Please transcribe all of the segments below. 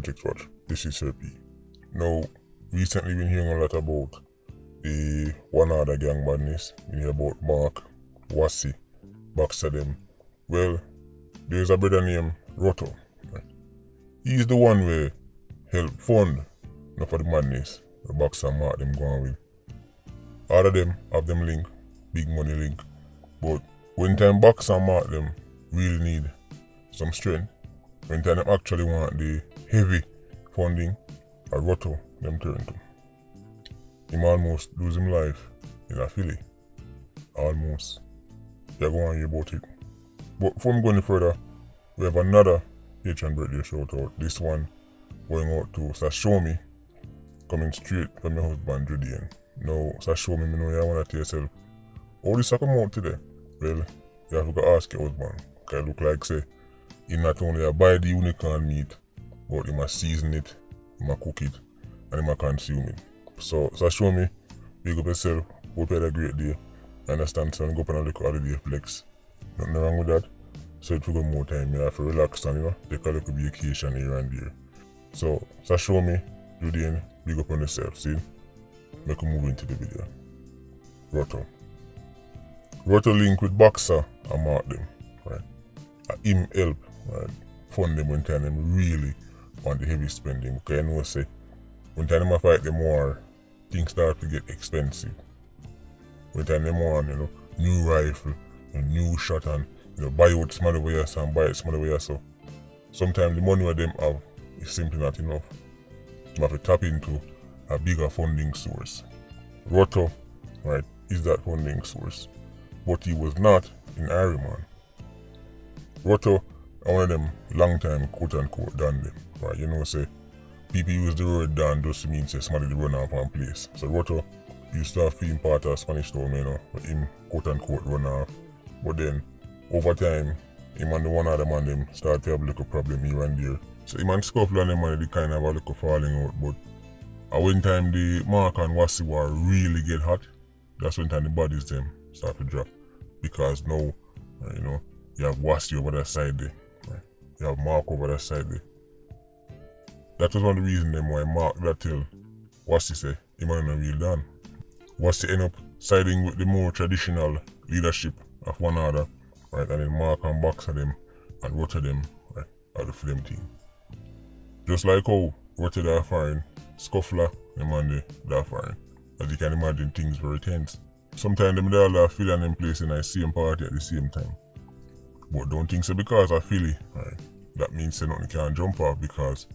Politricks Watch. This is P. Now, recently been hearing a lot about the One Order gang madness. We hear about Mark, Wasi, Boxer them. Well, there's a brother named Rutto. He's the one where help fund not for the madness the Boxer Mark them going with. All of them have them link, big money link. But when time and Mark them really need some strength, when time them actually want the heavy funding, a Rutto them turn to. Him almost lose him life in a Philly. Almost. You're going hear about it. But before I'm going further, we have another H&M birthday shout out. This one going out to Sashomi, coming straight from your husband Julian. Now, Sashomi, me know you want to tell yourself, how this come out today? Well, you have to ask your husband. Cause look like say, he not only buy the unicorn meat, but he must season it, he must cook it, and he must consume it. So, Sashomi, big up yourself, hope you had a great day. Understand so I understand, son, go on a little holiday flex. Nothing wrong with that. So it took a more time, you have to relax and you know, take a little vacation here and there. So, so show me, Julian, big up on yourself, see? Make a move into the video. Rutto. Rutto link with Boxer and mark them, right? Uh, him help, right? Fund them when time them really want the heavy spending. Because you know, say, when time them fight them war, things start to get expensive. When time them want, you know, new rifle, a new shot and you know, buy some other way so and buy it other way so. Sometimes the money that them have is simply not enough. You have to tap into a bigger funding source. Rutto, right, is that funding source. But he was not in Ironman. Rutto one of them long time quote unquote done them. Right, you know say people use the word done just mean say somebody run off one place. So Rutto used to have feeling part of Spanish town, you know, but him quote unquote run off. But then over time, him and the One Order man them start to have a little problem here and there. So him and Scuffle and them man they kind of have a little falling out, but at when time the Mark and Wasi war really get hot, that's when time the bodies them start to drop. Because now, uh, you know, you have Wasi over that side there. You have Mark over that side there. That was one of the reasons them why Mark that tell Wasi say he might not real done. Wasi end up siding with the more traditional leadership of One Order, right? And then Mark and Boxer them and Rutto them, right? Are the flame team. Just like how Rutto that firing, Scuffler them and the that firing. As you can imagine, things very tense. Sometimes them they all are feeling them place and I see same party at the same time. But don't think so because of Philly, right? That means say nothing can jump off because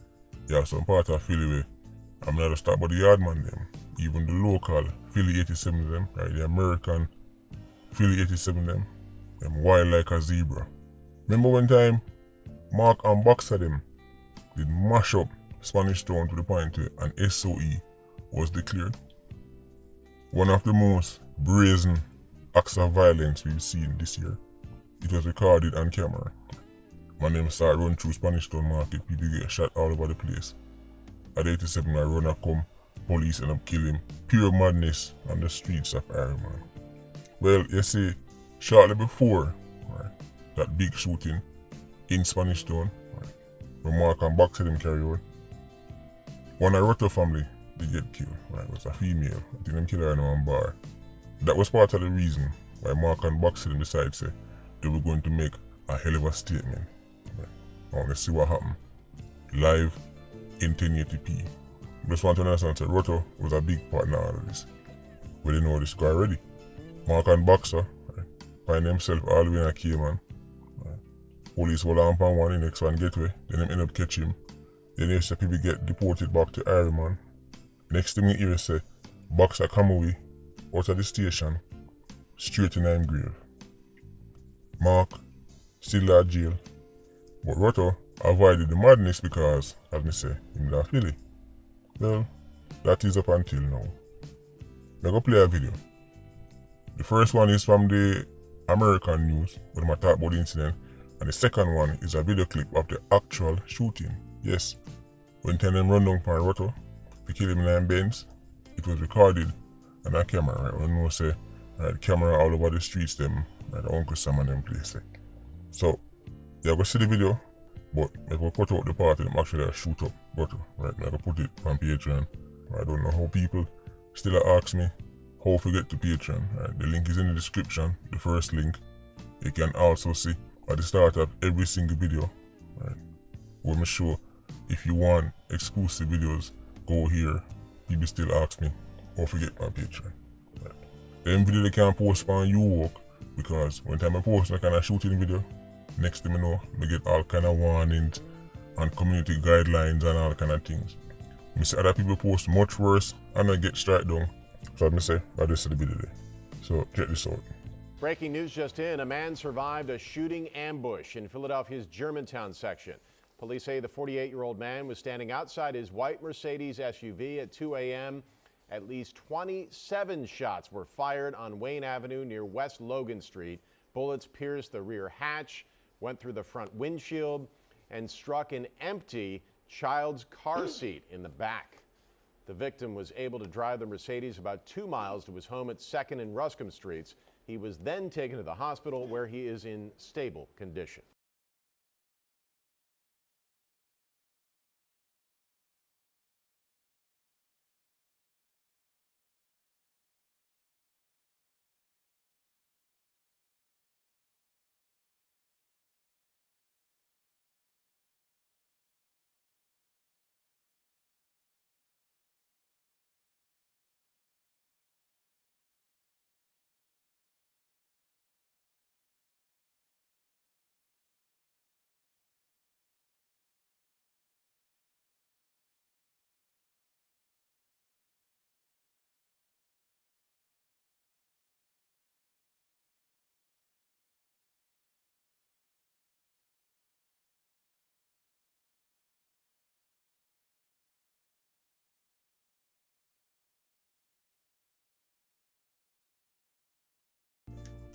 you have some part of Philly where I'm not a stop by the yard man them. Even the local Philly 87 them, right? The American Philly 87 them. Them wild like a zebra. Remember one time Mark and Boxer them did mash up Spanish Town to the point an SOE was declared. One of the most brazen acts of violence we've seen this year. It was recorded on camera. My name started run through Spanish Town Market, people get shot all over the place. At 87 my runner come, police end up kill him. Pure madness on the streets of Ironman. Well, you see, shortly before right, that big shooting in Spanish Town, right, Mark and Boxer them carry on, one the family they get killed, right, it was a female. I them kill her in one bar. That was part of the reason why Mark and them decided say they were going to make a hell of a statement. Right. I want to see what happened. Live in 1080p. Just want to understand that Rutto was a big partner of this. We didn't know this guy already. Mark and Boxer right, find themselves all the way in a Cayman. Right. Police will lamp on one in next one gateway, then them end up catch him. Then they say people get deported back to Ironman. Next thing you hear say Boxer come away out of the station straight in him grave. Mark still at jail. But Rutto avoided the madness because, as me say, him not feel. Well, that is up until now. I'm gonna play a video. The first one is from the American news, where I talk about the incident, and the second one is a video clip of the actual shooting. Yes, when ten run down for Rutto, to kill him in Benz, it was recorded on a camera, right? We know say, right, camera all over the streets, them, right, Uncle Sam and them place. Like. So, yeah, go see the video. But if I put out the party, I'm actually a shoot up button, right? I can put it on Patreon. I don't know how people still ask me how to get to Patreon. Right? The link is in the description, the first link. You can also see at the start of every single video, right? Where me show if you want exclusive videos, go here. People still ask me how to get my Patreon. Them video they can't post on you work because when time I post a kind of shooting video, next thing you know, I get all kind of warnings and community guidelines and all kind of things. Me see other people post much worse and I get straight down. So I'm say, I just the video there. So check this out. Breaking news just in, a man survived a shooting ambush in Philadelphia's Germantown section. Police say the 48-year-old man was standing outside his white Mercedes SUV at 2 a.m. At least 27 shots were fired on Wayne Avenue near West Logan Street. Bullets pierced the rear hatch, went through the front windshield, and struck an empty child's car seat in the back. The victim was able to drive the Mercedes about two miles to his home at 2nd and Ruscombe Streets. He was then taken to the hospital where he is in stable condition.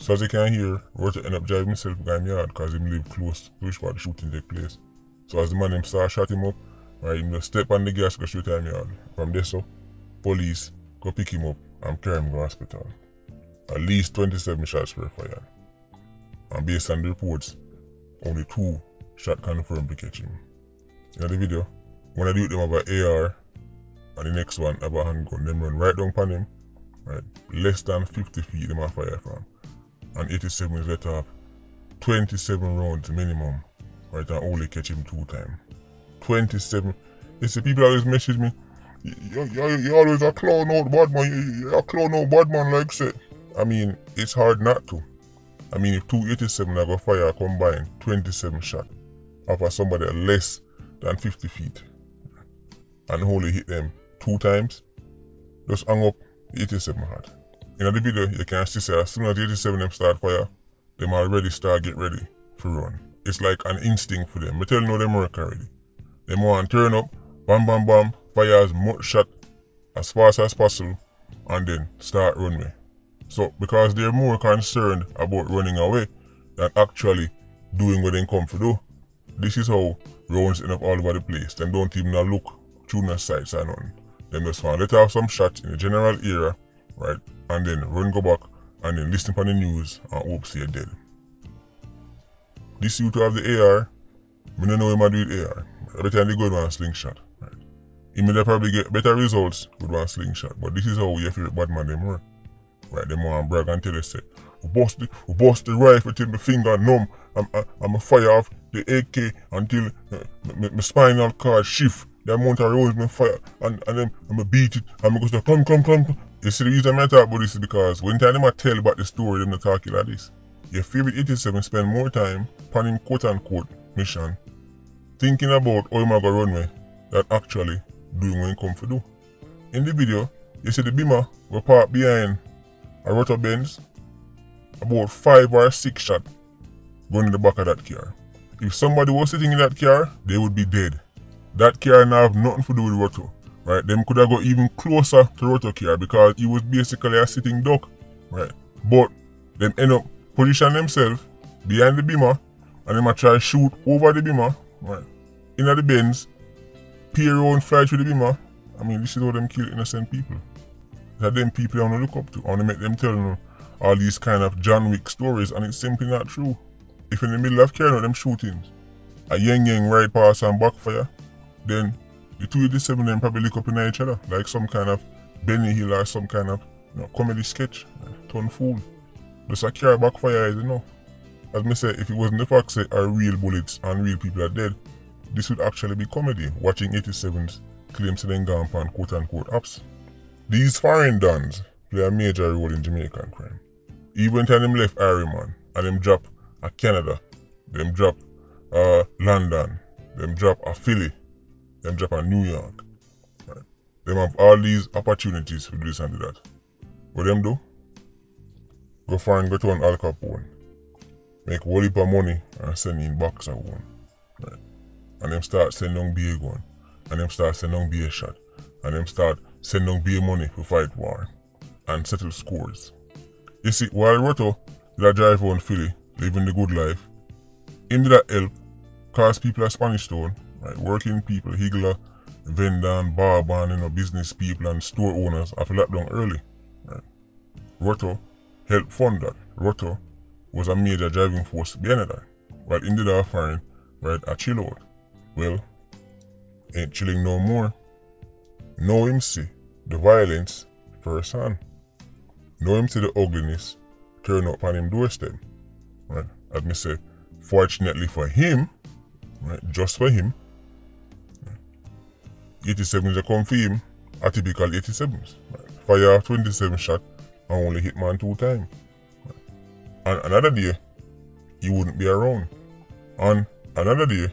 So as you can hear, Roger end up driving himself behind yard because him live close to which part the shooting take place. So as the man him shot him up, right, him just step on the gas go to him yard. From there so, police go pick him up and carry him to hospital. At least 27 shots were fired. And based on the reports, only two shot confirmed to catch him. In the video, one of the them about AR and the next one have a handgun. Them run right down upon him, right, less than 50 feet them are fire from and 87 is off 27 rounds minimum, right, and only catch him two times. 27. You see, people always message me, you, you, you always a clown out bad man, you, you a clown out bad man like say. I mean, it's hard not to. I mean, if 287 I go fire combined 27 shot after somebody less than 50 feet and only hit them two times, just hang up 87 hard. In the video, you can see say as soon as the 87 them start fire, them already start get ready to run. It's like an instinct for them. I tell you know them work already. Them want to turn up, bam bam bam, fire as much shot as fast as possible, and then start running. So because they're more concerned about running away than actually doing what they come to do, this is how rounds end up all over the place. Them don't even look through the sights or nothing. Them just want to let off some shots in the general area, right? and then run go back and then listen for the news and hope see you dead. This youth have the AR, I don't know him do with AR. Every time they go with one slingshot. Right? He may probably get better results with one slingshot, but this is how we have to bad man them work. Right, them want brag and tell us say, we bust the, we bust the rifle till my finger numb, I'm, I'm a fire off the AK until uh, my, my spinal cord shift. Amount of rounds me fire, and, and then I'm a beat it, and I go to come, come, come, you see the reason I talk about this is because when time I tell about the story, them not talking like this. Your favorite 87 spend more time planning quote unquote mission thinking about how I gonna run than actually doing what you come for do. In the video, you see the beamer were parked behind a Rutto Benz, about five or six shot going in the back of that car. If somebody was sitting in that car, they would be dead. That car now have nothing to do with Rutto right? Them could have got even closer to Rotokir because he was basically a sitting duck, right? But them end up position themselves behind the beamer and them try shoot over the beamer, right? In the Benz, peer around, fly through the beamer. I mean, this is how them kill innocent people. That them people I want to look up to. I want to make them tell them all these kind of John Wick stories and it's simply not true. If in the middle of carrying out them shootings, a yang yang right pass and backfire, then the two 87 them probably look up in each other like some kind of Benny Hill or some kind of you know, comedy sketch. Turn fool. Just a car backfire, you know. As me say, if it wasn't the fact that are real bullets and real people are dead, this would actually be comedy, watching 87s claim to then gone upon quote unquote ups. These foreign dons play a major role in Jamaican crime. Even time them left Ireland and them drop a Canada, them drop uh, London, them drop a Philly, drop a New York. Right? Them have all these opportunities to do this and do that. What them do? Go find go to an Al Capone make whole heap of money and send in box of one. Right? And them start sending beer gun. And them start sending beer shot. And them start sending beer money to fight war and settle scores. You see, while Rutto did drive on Philly, living the good life, him did that help cause people a Spanish town, right? Working people, higgler, vendor and barber and you know, business people and store owners have lockdown early. Right? Rutto helped fund that. Rutto was a major driving force behind that. While in the offering, right, a chill out. Well, ain't chilling no more. Know him see the violence firsthand. Know him see the ugliness turn up on him doorstep. Right? As me say, fortunately for him, right, just for him, 87s are come for him, a typical 87s. Right? Fire 27 shot and only hit man two times. And another day, he wouldn't be around. And another day,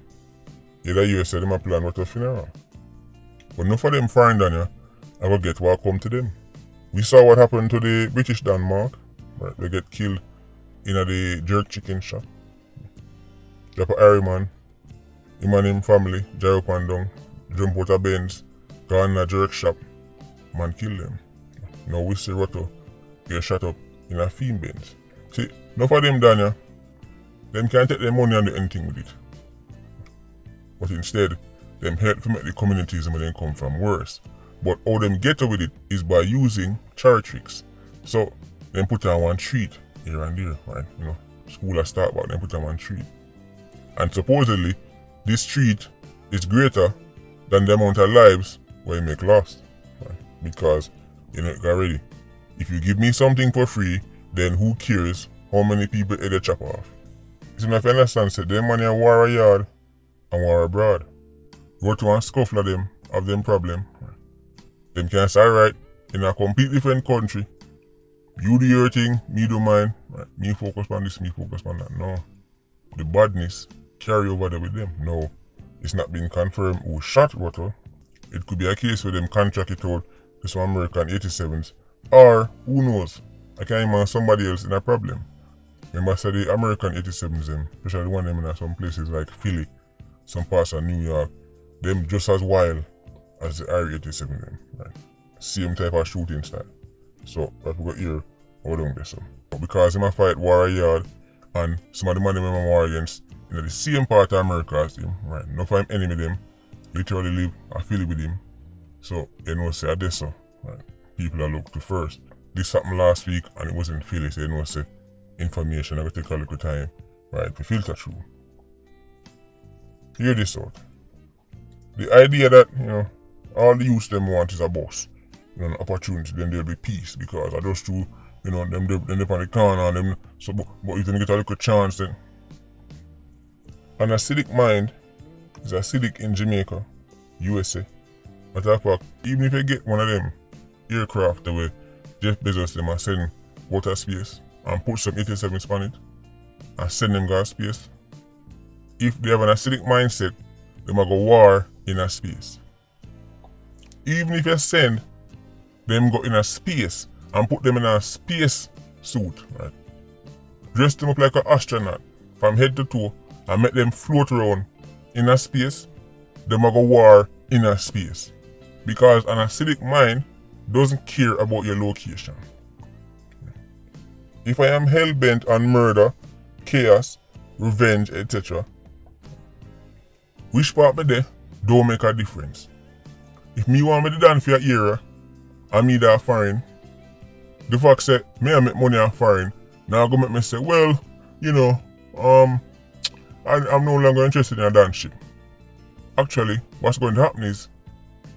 either you said him a plan what a funeral. But enough of them Daniel, I will get what come to them. We saw what happened to the British Denmark. Right? They get killed in a the jerk chicken shop. Drop a Harryman, him and him family, and down, jump out of Benz, go in a jerk shop, man kill them. Now we see Rutto get shot up in a theme Benz. See, enough of them Daniel, them can't take their money and do anything with it. But instead, them help to make the communities where they come from worse. But all them get away with it is by using charity tricks. So, them put on one treat here and there, right? You know, school has start but then put on one treat. And supposedly, this treat is greater than the amount of lives where you make lost. Right? Because, you know, already, if you give me something for free, then who cares how many people they chop off? So if you understand, say them money war a yard and war abroad. Go to and scuffle them, of them problem. Them can say, alright, in a completely different country, you do your thing, me do mine. Right? Me focus on this, me focus on that. No. The badness carry over there with them. No. It's not been confirmed who shot Rutto. It could be a case where them contract it out to some American 87s. Or, who knows, I can imagine somebody else in a problem. Remember, said the American 87s, them, especially the one them in some places like Philly, some parts of New York, them just as wild as the R87 them, right? Same type of shooting style. So that we got here, hold on this But because him a fight war yard and some of the money them war against know the same part of America as him, right? No for him enemy them, literally live a Philly with him. So you know say this so, right? People are look to first this happened last week and it wasn't Philly, so you know, say information I will take a little time, right, to filter through. Hear this out. The idea that, you know, all the youth them want is a boss, you know, an opportunity, then there'll be peace because I just too, you know, them they, them on the corner and them so but, but you can get a little chance then. An acidic mind is acidic in Jamaica, USA. Matter of fact, even if I get one of them aircraft the way Jeff Bezos them and send water space and put some 87 on it and send them gas space. If they have an acidic mindset, they might go war in a space. Even if you send them go in a space and put them in a space suit, right? Dress them up like an astronaut from head to toe and make them float around in a space, they might go war in a space. Because an acidic mind doesn't care about your location. If I am hell bent on murder, chaos, revenge, etc., which part me there don't make a difference. If me want me to dance for your era, and me that foreign, the fact say me I make money on foreign, now go make me say, well, you know, um, I, I'm no longer interested in a dance ship. Actually, what's going to happen is,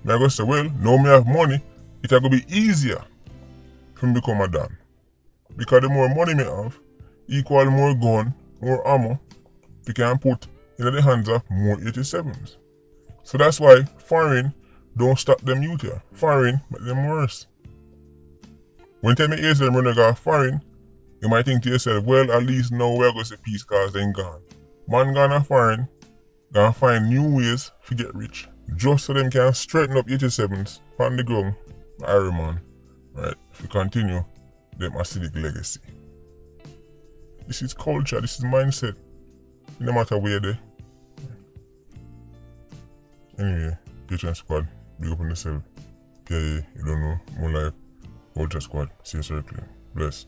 me I go say, well, now me have money, it going to be easier for me become a Dan. Because the more money me have, equal more gun, more ammo, we can put in the hands of more 87s. So that's why foreign don't stop them youth here. Foreign make them worse. When you tell me running got foreign, you might think to yourself, well, at least now we're going to see peace cause they gone. Man gonna foreign, gonna find new ways to get rich. Just so them can straighten up 87s on the ground. Iron man. Right? If you continue, them acidic legacy. This is culture, this is mindset. No matter where they. Anyway, Patreon Squad, big up on yourself. PIA, you don't know, more life. Culture Squad, see you circling. Bless.